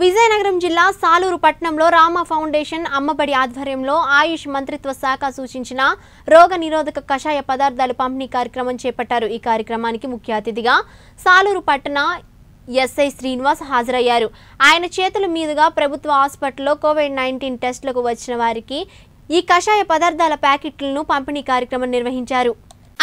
విజయనగరం జిల్లా సాలూరు పట్టణంలో రామ ఫౌండేషన్ అమ్మబడి ఆధ్వర్యంలో ఆయుష్ మంత్రిత్వ శాఖ సూచించిన రోగ నిరోధక కషాయ పదార్థాలు పంపిణీ కార్యక్రమం చేపట్టారు. ఈ కార్యక్రమానికి ముఖ్య అతిథిగా సాలూరు పట్టణ ఎస్ఐ శ్రీనివాస్ హాజరయ్యారు. ఆయన చేతుల మీదుగా ప్రభుత్వ హాస్పిటల్లో కోవిడ్ నైన్టీన్ టెస్టులకు వచ్చిన వారికి ఈ కషాయ పదార్థాల ప్యాకెట్లను పంపిణీ కార్యక్రమం నిర్వహించారు.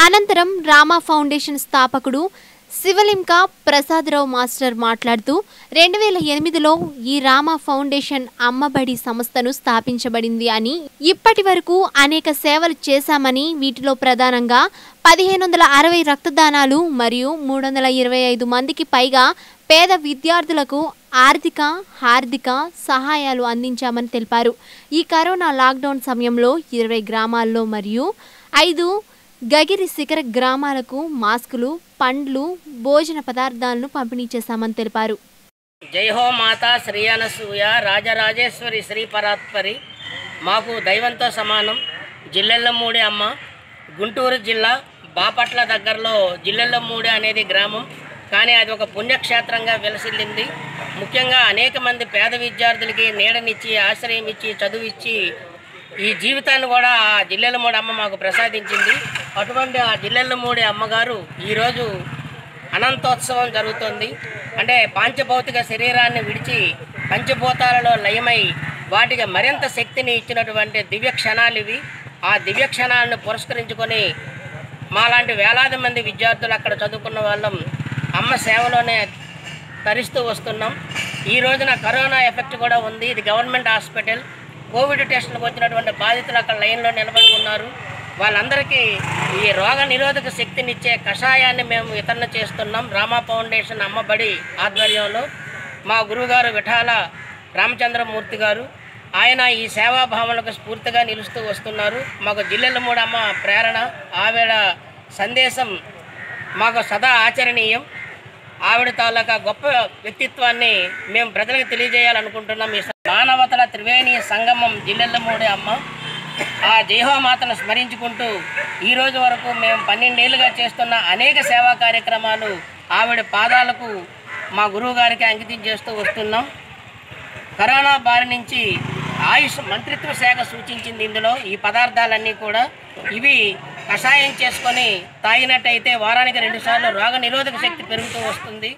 అనంతరం రామా ఫౌండేషన్ స్థాపకుడు శివలింక ప్రసాదరావు మాస్టర్ మాట్లాడుతూ రెండు వేల ఎనిమిదిలో ఈ రామా ఫౌండేషన్ అమ్మబడి సంస్థను స్థాపించబడింది అని ఇప్పటి వరకు అనేక సేవలు చేశామని వీటిలో ప్రధానంగా పదిహేను వందల అరవై రక్తదానాలు మరియు మూడు వందల ఇరవై ఐదు మందికి పైగా పేద విద్యార్థులకు ఆర్థిక హార్దిక సహాయాలు అందించామని తెలిపారు. ఈ కరోనా లాక్డౌన్ సమయంలో ఇరవై గ్రామాల్లో మరియు ఐదు గగిరి శిఖర గ్రామాలకు మాస్కులు పండ్లు భోజన పదార్థాలను పంపిణీ చేశామని తెలిపారు. జై హో మాత శ్రీ అనసూయ రాజరాజేశ్వరి శ్రీ పరాత్పరి. మాకు దైవంతో సమానం. జిల్లెళ్ళమూడి అమ్మ గుంటూరు జిల్లా బాపట్ల దగ్గరలో జిల్లెళ్ళమూడి అనేది గ్రామం. కానీ అది ఒక పుణ్యక్షేత్రంగా వెలసిల్లింది. ముఖ్యంగా అనేక మంది పేద విద్యార్థులకి నీడనిచ్చి ఆశ్రయం ఇచ్చి చదువు ఇచ్చి ఈ జీవితాన్ని కూడా ఆ జిల్లెళ్ళమూడి అమ్మ మాకు ప్రసాదించింది. అటువంటి ఆ జిల్లెళ్ళమూడి అమ్మగారు ఈరోజు అనంతోత్సవం జరుగుతుంది. అంటే పాంచభౌతిక శరీరాన్ని విడిచి పంచభూతాలలో లయమై వాటికి మరింత శక్తిని ఇచ్చినటువంటి దివ్య క్షణాలు ఇవి. ఆ దివ్య క్షణాలను పురస్కరించుకొని మాలాంటి వేలాది మంది విద్యార్థులు అక్కడ చదువుకున్న వాళ్ళం అమ్మ సేవలోనే తరిస్తూ వస్తున్నాం. ఈ రోజున కరోనా ఎఫెక్ట్ కూడా ఉంది. ఇది గవర్నమెంట్ హాస్పిటల్. కోవిడ్ టెస్టులకు వచ్చినటువంటి బాధితులు అక్కడ లైన్లో నిలబడి ఉన్నారు. వాళ్ళందరికీ ఈ రోగ నిరోధక శక్తినిచ్చే కషాయాన్ని మేము వితరణ చేస్తున్నాం. రామా ఫౌండేషన్ అమ్మబడి ఆధ్వర్యంలో మా గురువుగారు విఠాల రామచంద్రమూర్తి గారు. ఆయన ఈ సేవాభావనకు స్ఫూర్తిగా నిలుస్తూ వస్తున్నారు. మాకు జిల్లెల మూడమ్మ ప్రేరణ ఆవిడ సందేశం మాకు సదా ఆచరణీయం. ఆవిడ తాలూకా గొప్ప వ్యక్తిత్వాన్ని మేము ప్రజలకు తెలియజేయాలనుకుంటున్నాం. ఈ మానవతల త్రివేణి సంగమం జిల్లెల్లమూడి అమ్మ. ఆ దేహమాతను స్మరించుకుంటూ ఈరోజు వరకు మేము పన్నెండేళ్ళుగా చేస్తున్న అనేక సేవా కార్యక్రమాలు ఆవిడ పాదాలకు మా గురువు గారికి అంకితం చేస్తూ వస్తున్నాం. కరోనా బారి నుంచి ఆయుష్ మంత్రిత్వ శాఖ సూచించింది ఇందులో. ఈ పదార్థాలన్నీ కూడా ఇవి కషాయం చేసుకొని తాగినట్టయితే వారానికి రెండుసార్లు రోగ నిరోధక శక్తి పెరుగుతూ వస్తుంది.